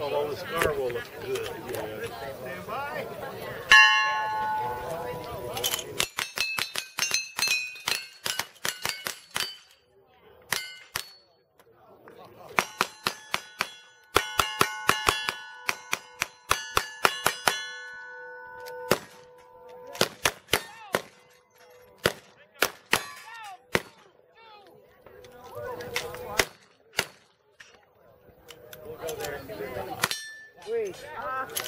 Although the scar will look good. Yeah. Wait.